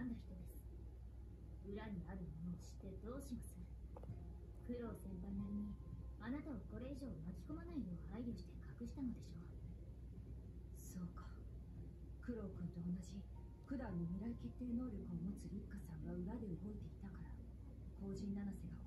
選んだ人です？裏にあるものを知ってどうします？九郎先輩なりにあなたをこれ以上巻き込まないよう配慮して隠したのでしょう？そうか。九郎君と同じ。九段の未来決定能力を持つ立花さんが裏で動いていたから。後陣七瀬が